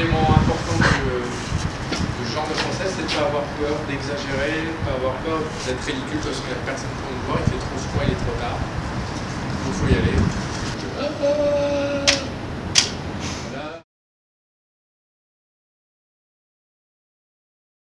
élément important du, genre de français, c'est de ne pas avoir peur d'exagérer, de ne pas avoir peur d'être ridicule parce que la personne qu'on voit, il fait trop froid, il est trop tard.